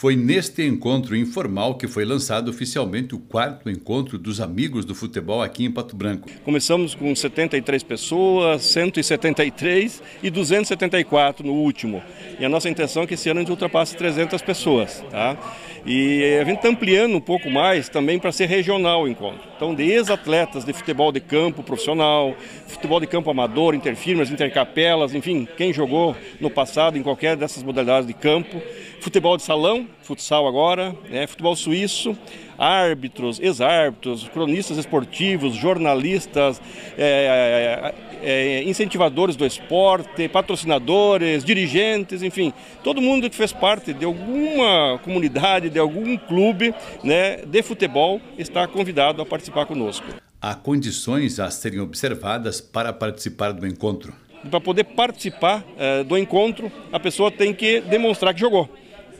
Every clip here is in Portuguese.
Foi neste encontro informal que foi lançado oficialmente o quarto encontro dos amigos do futebol aqui em Pato Branco. Começamos com 73 pessoas, 173 e 274 no último. E a nossa intenção é que esse ano a gente ultrapasse 300 pessoas. Tá? E a gente está ampliando um pouco mais também para ser regional o encontro. Então, desde atletas de futebol de campo profissional, futebol de campo amador, interfirmas, intercapelas, enfim, quem jogou no passado em qualquer dessas modalidades de campo, futebol de salão, futsal agora, né, futebol suíço, árbitros, ex-árbitros, cronistas esportivos, jornalistas, é, é, é, incentivadores do esporte, patrocinadores, dirigentes, enfim, todo mundo que fez parte de alguma comunidade, de algum clube né, de futebol está convidado a participar conosco. Há condições a serem observadas para participar do encontro. Para poder participar é, do encontro, a pessoa tem que demonstrar que jogou.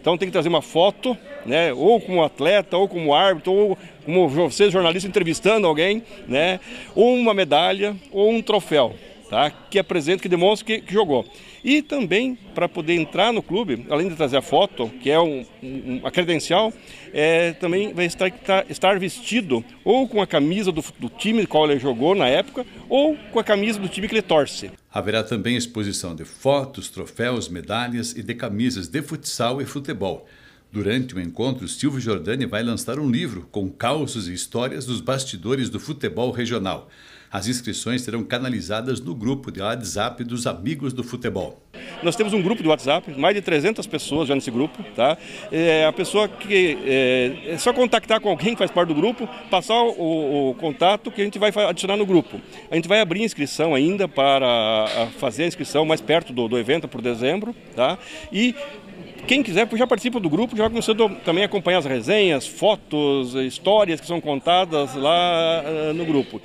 Então tem que trazer uma foto, né, ou como atleta, ou como árbitro, ou como você, jornalista, entrevistando alguém, né, ou uma medalha, ou um troféu tá? que apresenta, que demonstra que, que jogou. E também, para poder entrar no clube, além de trazer a foto, que é um, um, a credencial, é, também vai estar, tá, estar vestido ou com a camisa do, do time qual ele jogou na época, ou com a camisa do time que ele torce. Haverá também exposição de fotos, troféus, medalhas e de camisas de futsal e futebol. Durante o encontro, Silvio Jordani vai lançar um livro com causos e histórias dos bastidores do futebol regional. As inscrições serão canalizadas no grupo de WhatsApp dos Amigos do Futebol. Nós temos um grupo de WhatsApp, mais de 300 pessoas já nesse grupo. Tá? É a pessoa que é, é só contactar com alguém que faz parte do grupo, passar o, o, contato que a gente vai adicionar no grupo. A gente vai abrir inscrição ainda para fazer a inscrição mais perto do, do evento, por dezembro. Tá? E quem quiser já participa do grupo, já começando também a acompanhar as resenhas, fotos, histórias que são contadas lá uh, no grupo.